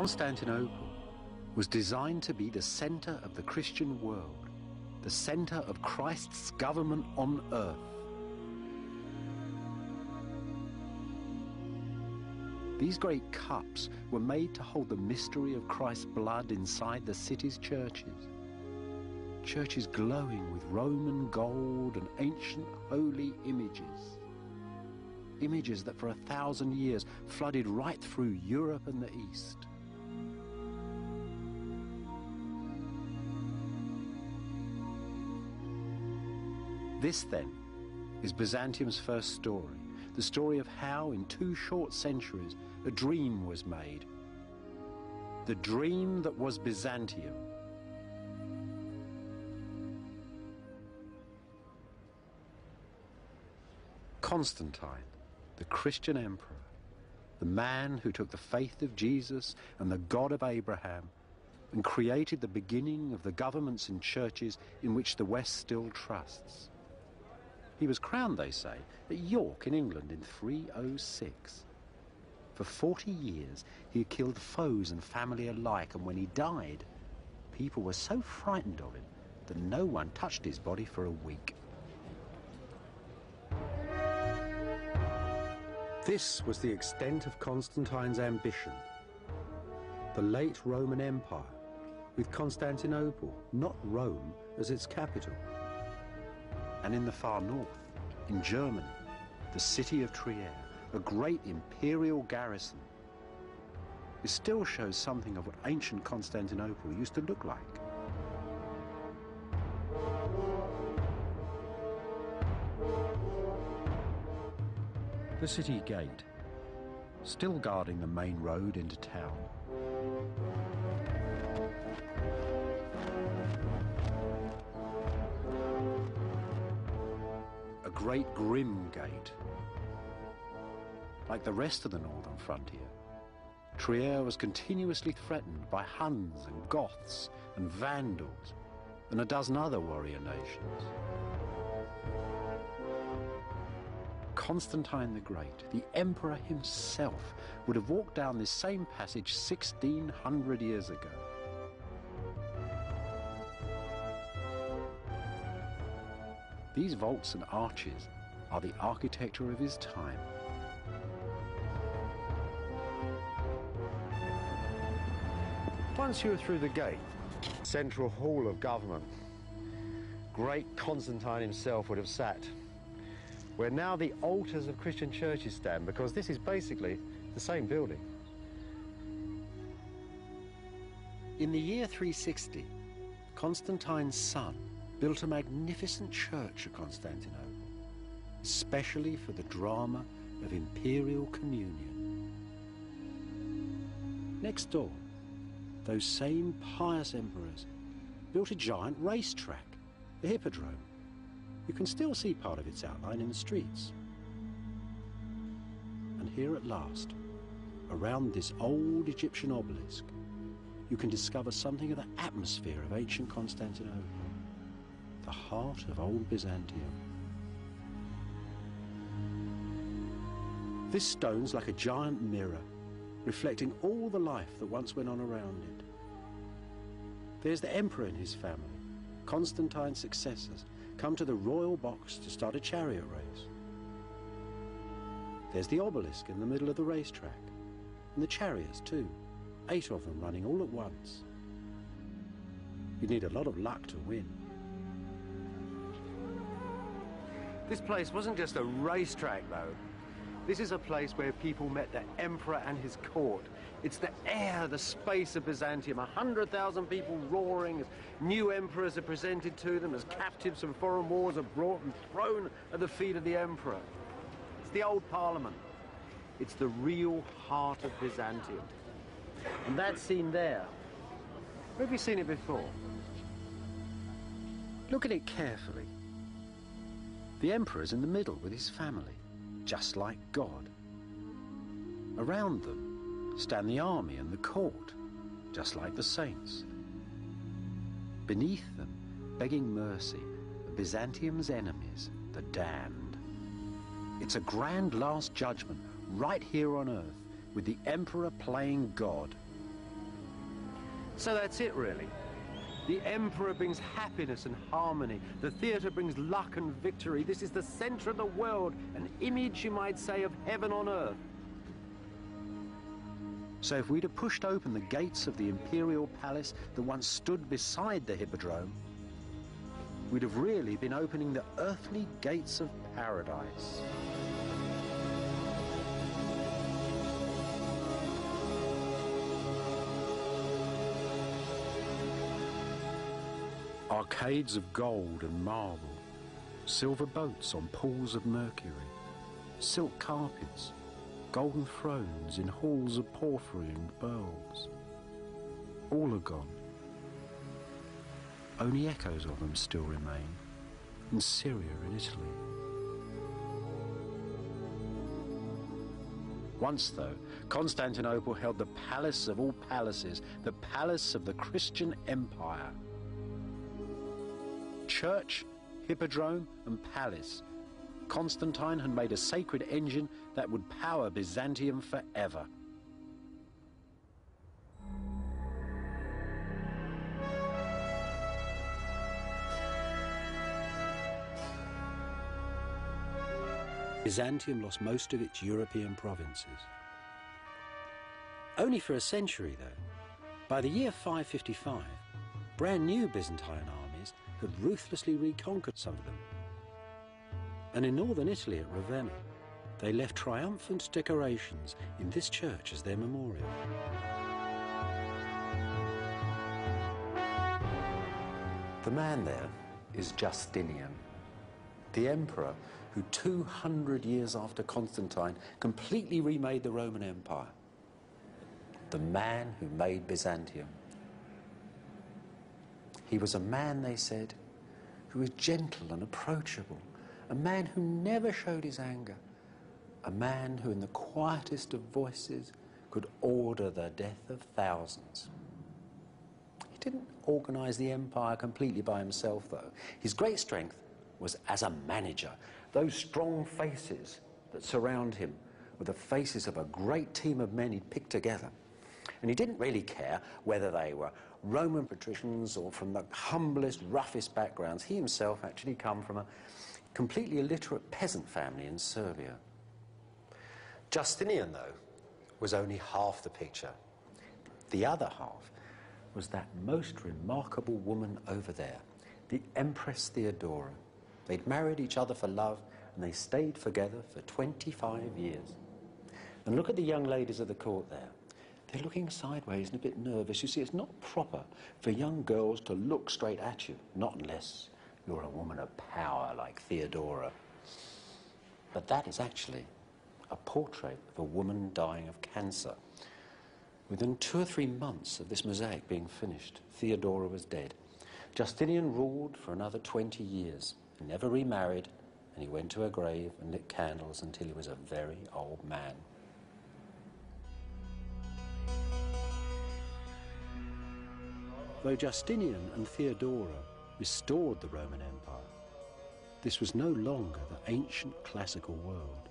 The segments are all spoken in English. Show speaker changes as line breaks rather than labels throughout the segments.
Constantinople was designed to be the center of the Christian world, the center of Christ's government on earth. These great cups were made to hold the mystery of Christ's blood inside the city's churches. Churches glowing with Roman gold and ancient holy images. Images that for a thousand years flooded right through Europe and the East. This, then, is Byzantium's first story, the story of how, in two short centuries, a dream was made. The dream that was Byzantium. Constantine, the Christian emperor, the man who took the faith of Jesus and the God of Abraham and created the beginning of the governments and churches in which the West still trusts. He was crowned, they say, at York in England in 306. For 40 years, he had killed foes and family alike, and when he died, people were so frightened of him that no one touched his body for a week. This was the extent of Constantine's ambition. The late Roman Empire, with Constantinople, not Rome, as its capital. And in the far north, in Germany, the city of Trier, a great imperial garrison. It still shows something of what ancient Constantinople used to look like. The city gate, still guarding the main road into town. Great grim gate. Like the rest of the northern frontier, Trier was continuously threatened by Huns and Goths and Vandals and a dozen other warrior nations. Constantine the Great, the emperor himself, would have walked down this same passage 1600 years ago. These vaults and arches are the architecture of his time. Once you're through the gate, central hall of government, great Constantine himself would have sat, where now the altars of Christian churches stand, because this is basically the same building. In the year 360, Constantine's son built a magnificent church at Constantinople, especially for the drama of imperial communion. Next door, those same pious emperors built a giant racetrack, the Hippodrome. You can still see part of its outline in the streets. And here at last, around this old Egyptian obelisk, you can discover something of the atmosphere of ancient Constantinople, the heart of old Byzantium. This stone's like a giant mirror, reflecting all the life that once went on around it. There's the emperor and his family, Constantine's successors, come to the royal box to start a chariot race. There's the obelisk in the middle of the racetrack, and the chariots too, eight of them running all at once. You'd need a lot of luck to win. This place wasn't just a racetrack though. This is a place where people met the emperor and his court. It's the air, the space of Byzantium. A hundred thousand people roaring as new emperors are presented to them, as captives from foreign wars are brought and thrown at the feet of the emperor. It's the old parliament. It's the real heart of Byzantium. And that scene there, have you seen it before? Look at it carefully. The emperor's in the middle with his family just like God. Around them stand the army and the court, just like the saints. Beneath them, begging mercy, are Byzantium's enemies, the damned. It's a grand last judgment right here on earth with the emperor playing God. So that's it, really. The emperor brings happiness and harmony. The theatre brings luck and victory. This is the centre of the world, an image, you might say, of heaven on earth. So if we'd have pushed open the gates of the imperial palace that once stood beside the hippodrome, we'd have really been opening the earthly gates of paradise. Arcades of gold and marble, silver boats on pools of mercury, silk carpets, golden thrones in halls of porphyry and pearls. All are gone. Only echoes of them still remain in Syria and Italy. Once, though, Constantinople held the palace of all palaces, the palace of the Christian Empire. Church, hippodrome, and palace Constantine had made a sacred engine that would power Byzantium forever. Byzantium lost most of its European provinces. Only for a century, though. By the year 555, brand new Byzantine armies had ruthlessly reconquered some of them and in northern Italy at Ravenna, they left triumphant decorations in this church as their memorial. The man there is Justinian, the emperor who 200 years after Constantine completely remade the Roman Empire. The man who made Byzantium. He was a man, they said, who was gentle and approachable, a man who never showed his anger, a man who, in the quietest of voices, could order the death of thousands. He didn't organize the empire completely by himself, though. His great strength was as a manager. Those strong faces that surround him were the faces of a great team of men he'd picked together. And he didn't really care whether they were Roman patricians or from the humblest, roughest backgrounds. He himself actually come from a completely illiterate peasant family in Serbia. Justinian, though, was only half the picture. The other half was that most remarkable woman over there, the Empress Theodora. They'd married each other for love and they stayed together for 25 years. And look at the young ladies of the court there. They're looking sideways and a bit nervous. You see, it's not proper for young girls to look straight at you, not unless you're a woman of power like Theodora. But that is actually a portrait of a woman dying of cancer. Within two or three months of this mosaic being finished, Theodora was dead. Justinian ruled for another 20 years. Never remarried, and he went to her grave and lit candles until he was a very old man. Though Justinian and Theodora restored the Roman Empire, this was no longer the ancient classical world.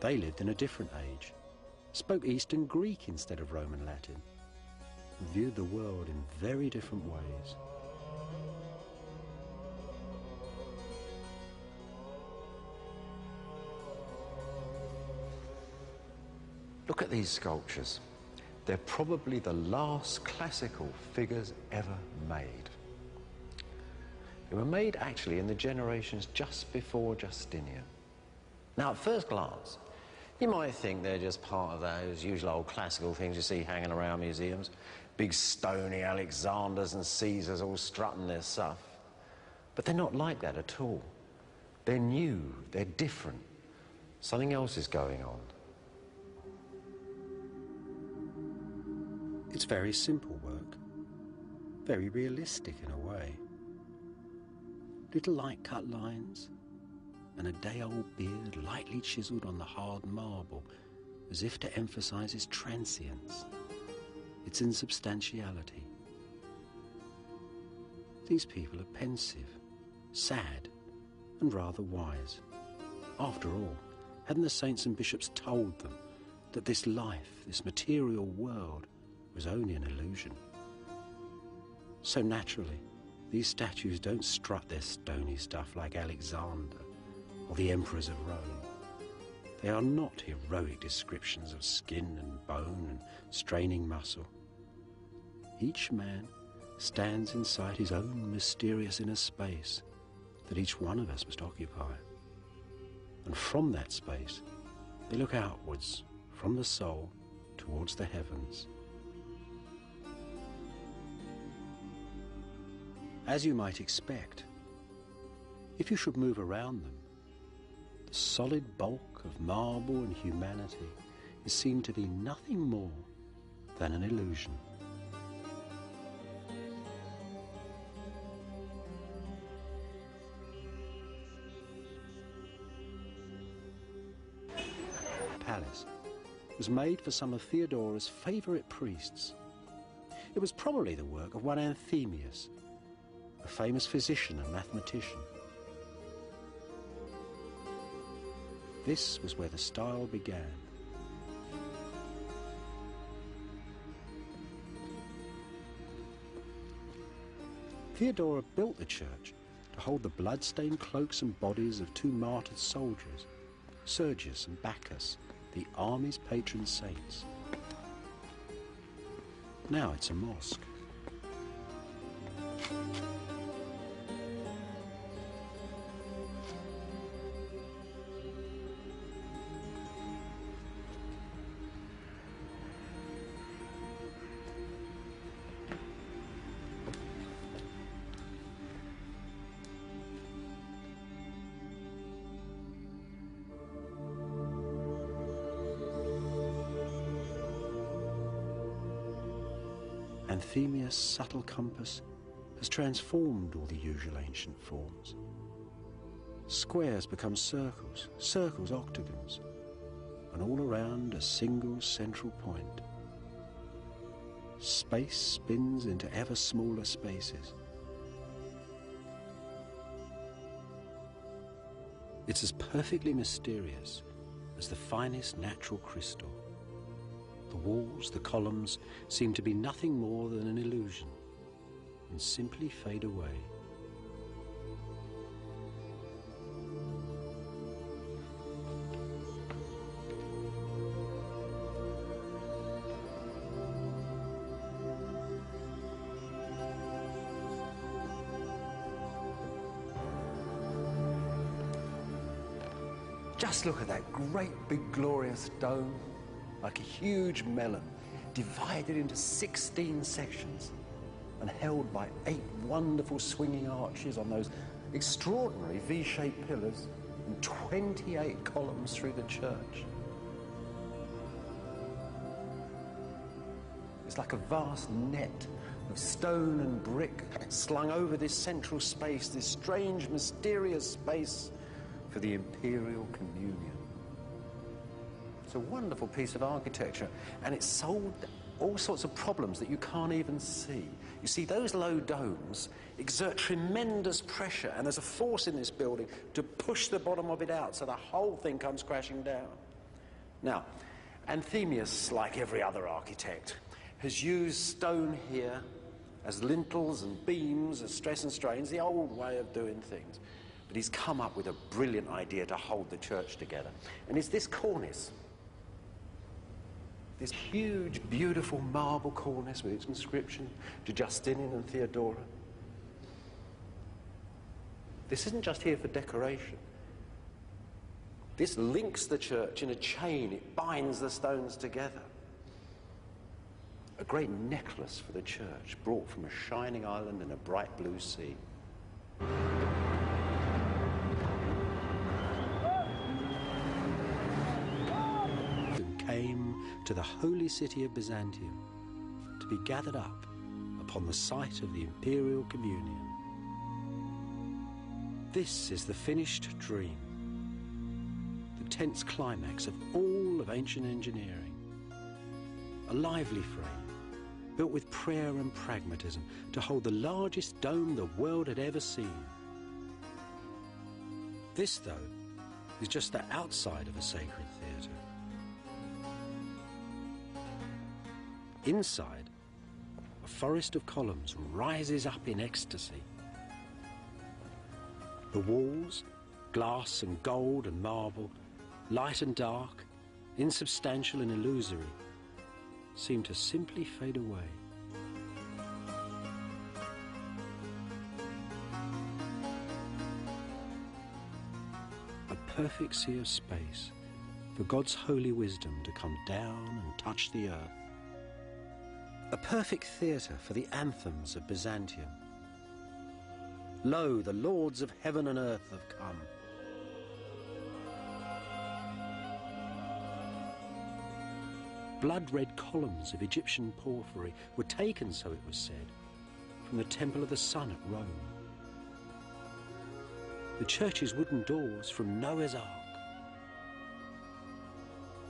They lived in a different age, spoke Eastern Greek instead of Roman Latin, and viewed the world in very different ways. Look at these sculptures. They're probably the last classical figures ever made. They were made actually in the generations just before Justinian. Now, at first glance, you might think they're just part of those usual old classical things you see hanging around museums. Big stony Alexanders and Caesars all strutting their stuff. But they're not like that at all. They're new, they're different. Something else is going on. It's very simple work, very realistic in a way little light cut lines, and a day old beard lightly chiselled on the hard marble as if to emphasize its transience, its insubstantiality. These people are pensive, sad, and rather wise. After all, hadn't the saints and bishops told them that this life, this material world, was only an illusion? So naturally, these statues don't strut their stony stuff like Alexander or the emperors of Rome. They are not heroic descriptions of skin and bone and straining muscle. Each man stands inside his own mysterious inner space that each one of us must occupy. And from that space, they look outwards from the soul towards the heavens. As you might expect, if you should move around them, the solid bulk of marble and humanity is seen to be nothing more than an illusion. Palace was made for some of Theodora's favourite priests. It was probably the work of one Anthemius, a famous physician and mathematician. This was where the style began. Theodora built the church to hold the blood-stained cloaks and bodies of two martyred soldiers, Sergius and Bacchus, the army's patron saints. Now it's a mosque. Anthemius' subtle compass has transformed all the usual ancient forms. Squares become circles, circles octagons, and all around a single central point. Space spins into ever smaller spaces. It's as perfectly mysterious as the finest natural crystal. The walls, the columns, seem to be nothing more than an illusion and simply fade away.
Just look at that great big glorious dome, like a huge melon, divided into 16 sections and held by eight wonderful swinging arches on those extraordinary V-shaped pillars and 28 columns through the church. It's like a vast net of stone and brick slung over this central space, this strange, mysterious space for the imperial communion. A wonderful piece of architecture, and it solved all sorts of problems that you can't even see. You see, those low domes exert tremendous pressure, and there's a force in this building to push the bottom of it out so the whole thing comes crashing down. Now, Anthemius, like every other architect, has used stone here as lintels and beams, as stress and strains, the old way of doing things. But he's come up with a brilliant idea to hold the church together. And it's this cornice. This huge, beautiful marble cornice with its inscription to Justinian and Theodora. This isn't just here for decoration. This links the church in a chain, it binds the stones together. A great necklace for the church brought from a shining island in a bright blue sea.
To the holy city of Byzantium to be gathered up upon the site of the imperial communion. This is the finished dream, the tense climax of all of ancient engineering. A lively frame, built with prayer and pragmatism to hold the largest dome the world had ever seen. This, though, is just the outside of a sacred Inside a forest of columns rises up in ecstasy. The walls, glass and gold and marble, light and dark, insubstantial and illusory, seem to simply fade away. A perfect sea of space for God's holy wisdom to come down and touch the earth. A perfect theatre for the anthems of Byzantium. Lo, the lords of heaven and earth have come. Blood red columns of Egyptian porphyry were taken, so it was said, from the Temple of the Sun at Rome. The church's wooden doors from Noah's Ark.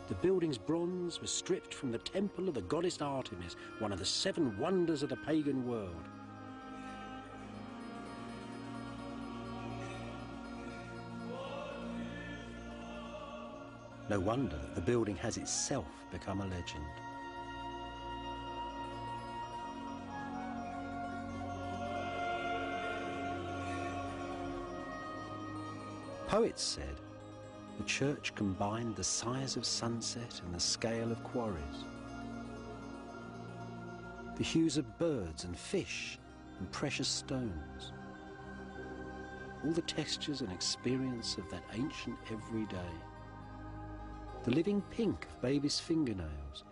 The building's bronze was stripped from the temple of the goddess Artemis, one of the seven wonders of the pagan world. No wonder that the building has itself become a legend. Poets said the church combined the size of sunset and the scale of quarries. The hues of birds and fish and precious stones. All the textures and experience of that ancient everyday the living pink of baby's fingernails,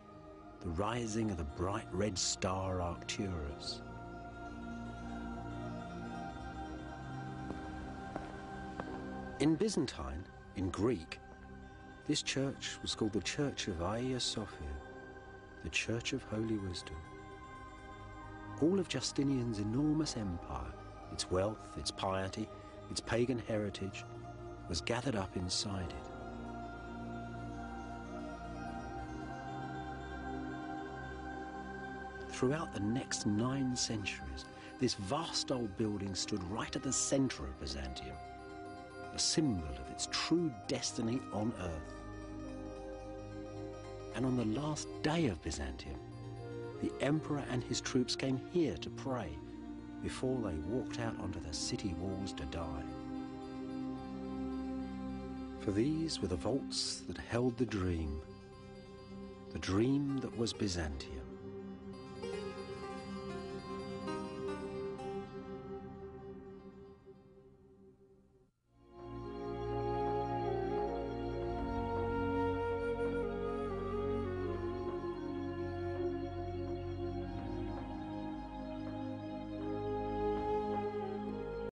the rising of the bright red star Arcturus. In Byzantine, in Greek, this church was called the Church of Hagia Sophia, the Church of Holy Wisdom. All of Justinian's enormous empire, its wealth, its piety, its pagan heritage, was gathered up inside it. Throughout the next nine centuries, this vast old building stood right at the centre of Byzantium, a symbol of its true destiny on earth. And on the last day of Byzantium, the emperor and his troops came here to pray before they walked out onto the city walls to die. For these were the vaults that held the dream, the dream that was Byzantium.